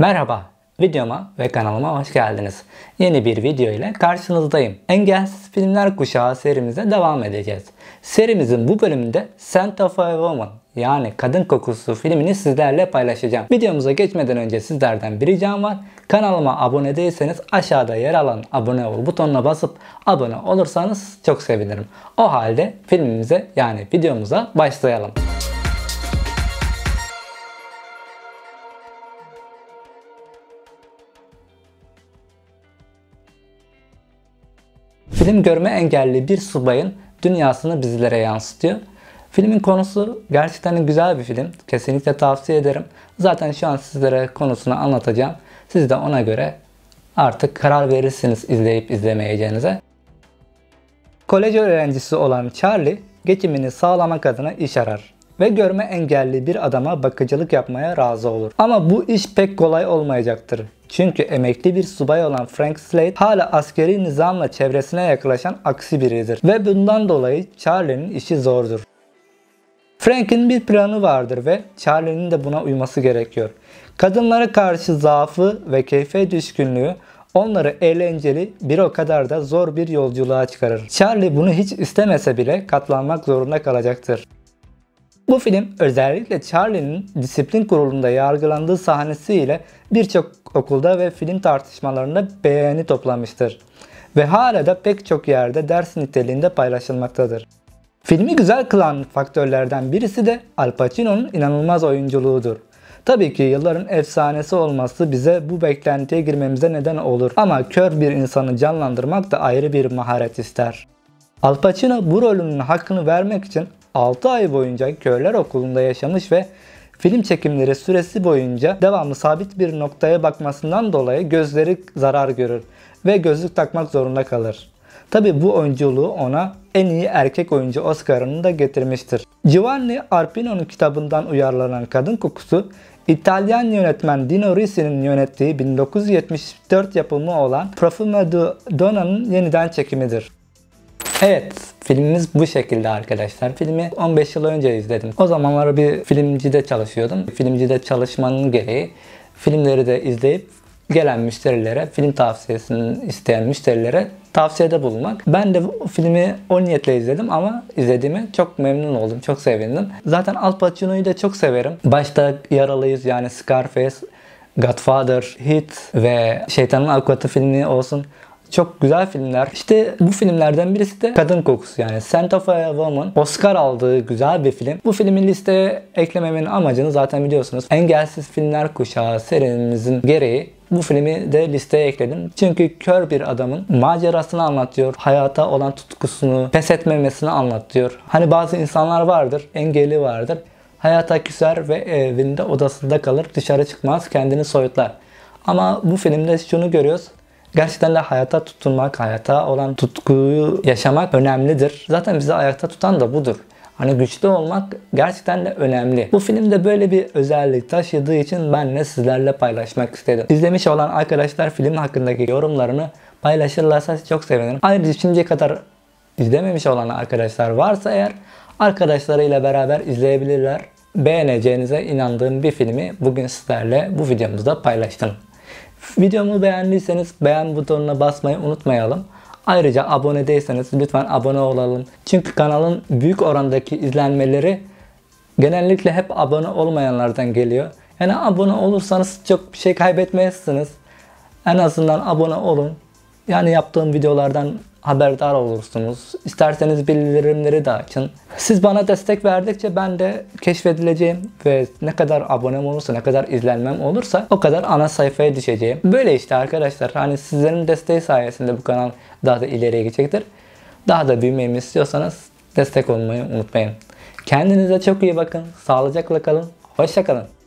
Merhaba, videoma ve kanalıma hoş geldiniz. Yeni bir video ile karşınızdayım. Engelsiz Filmler Kuşağı serimize devam edeceğiz. Serimizin bu bölümünde Scent of a Woman yani Kadın Kokusu filmini sizlerle paylaşacağım. Videomuza geçmeden önce sizlerden bir ricam var. Kanalıma abone değilseniz aşağıda yer alan abone ol butonuna basıp abone olursanız çok sevinirim. O halde filmimize yani videomuza başlayalım. Film görme engelli bir subayın dünyasını bizlere yansıtıyor. Filmin konusu gerçekten güzel bir film. Kesinlikle tavsiye ederim. Zaten şu an sizlere konusunu anlatacağım. Siz de ona göre artık karar verirsiniz izleyip izlemeyeceğinize. Kolej öğrencisi olan Charlie geçimini sağlamak adına iş arar ve görme engelli bir adama bakıcılık yapmaya razı olur. Ama bu iş pek kolay olmayacaktır. Çünkü emekli bir subay olan Frank Slade hala askeri nizamla çevresine yaklaşan aksi biridir ve bundan dolayı Charlie'nin işi zordur. Frank'in bir planı vardır ve Charlie'nin de buna uyması gerekiyor. Kadınlara karşı zaafı ve keyfe düşkünlüğü onları eğlenceli bir o kadar da zor bir yolculuğa çıkarır. Charlie bunu hiç istemese bile katlanmak zorunda kalacaktır. Bu film özellikle Charlie'nin disiplin kurulunda yargılandığı sahnesiyle birçok okulda ve film tartışmalarında beğeni toplamıştır. Ve hala da pek çok yerde ders niteliğinde paylaşılmaktadır. Filmi güzel kılan faktörlerden birisi de Al Pacino'nun inanılmaz oyunculuğudur. Tabii ki yılların efsanesi olması bize bu beklentiye girmemize neden olur ama kör bir insanı canlandırmak da ayrı bir maharet ister. Al Pacino bu rolünün hakkını vermek için 6 ay boyunca Körler Okulu'nda yaşamış ve film çekimleri süresi boyunca devamlı sabit bir noktaya bakmasından dolayı gözleri zarar görür ve gözlük takmak zorunda kalır. Tabi bu oyunculuğu ona en iyi erkek oyuncu Oscar'ını da getirmiştir. Giovanni Arpino'nun kitabından uyarlanan Kadın Kokusu, İtalyan yönetmen Dino Risi'nin yönettiği 1974 yapımı olan Profumo di Donna'nın yeniden çekimidir. Evet, filmimiz bu şekilde arkadaşlar. Filmi 15 yıl önce izledim. O zamanlar bir filmcide çalışıyordum. Filmcide çalışmanın gereği filmleri de izleyip gelen müşterilere, film tavsiyesini isteyen müşterilere tavsiyede bulunmak. Ben de bu filmi o niyetle izledim ama izlediğime çok memnun oldum, çok sevindim. Zaten Al Pacino'yu da çok severim. Başta Yaralıyız yani Scarface, Godfather, Hit ve Şeytanın Avukatı filmi olsun. Çok güzel filmler. İşte bu filmlerden birisi de Kadın Kokusu yani Scent of a Woman. Oscar aldığı güzel bir film. Bu filmi listeye eklememin amacını zaten biliyorsunuz. Engelsiz Filmler Kuşağı serimizin gereği bu filmi de listeye ekledim. Çünkü kör bir adamın macerasını anlatıyor. Hayata olan tutkusunu, pes etmemesini anlatıyor. Hani bazı insanlar vardır, engelli vardır. Hayata küser ve evinde odasında kalır. Dışarı çıkmaz, kendini soyutlar. Ama bu filmde şunu görüyoruz. Gerçekten de hayata tutunmak, hayata olan tutkuyu yaşamak önemlidir. Zaten bizi ayakta tutan da budur. Hani güçlü olmak gerçekten de önemli. Bu filmde böyle bir özellik taşıdığı için ben de sizlerle paylaşmak istedim. İzlemiş olan arkadaşlar film hakkındaki yorumlarını paylaşırlarsa çok sevinirim. Ayrıca şimdiye kadar izlememiş olan arkadaşlar varsa eğer arkadaşlarıyla beraber izleyebilirler. Beğeneceğinize inandığım bir filmi bugün sizlerle bu videomuzda paylaştım. Videomu beğendiyseniz beğen butonuna basmayı unutmayalım. Ayrıca abone değilseniz lütfen abone olalım. Çünkü kanalın büyük orandaki izlenmeleri genellikle hep abone olmayanlardan geliyor. Yani abone olursanız çok bir şey kaybetmezsiniz. En azından abone olun. Yani yaptığım videolardan haberdar olursunuz. İsterseniz bildirimleri de açın. Siz bana destek verdikçe ben de keşfedileceğim ve ne kadar abonem olursa, ne kadar izlenmem olursa o kadar ana sayfaya düşeceğim. Böyle işte arkadaşlar. Hani sizlerin desteği sayesinde bu kanal daha da ileriye gidecektir. Daha da büyümemi istiyorsanız destek olmayı unutmayın. Kendinize çok iyi bakın. Sağlıcakla kalın. Hoşçakalın.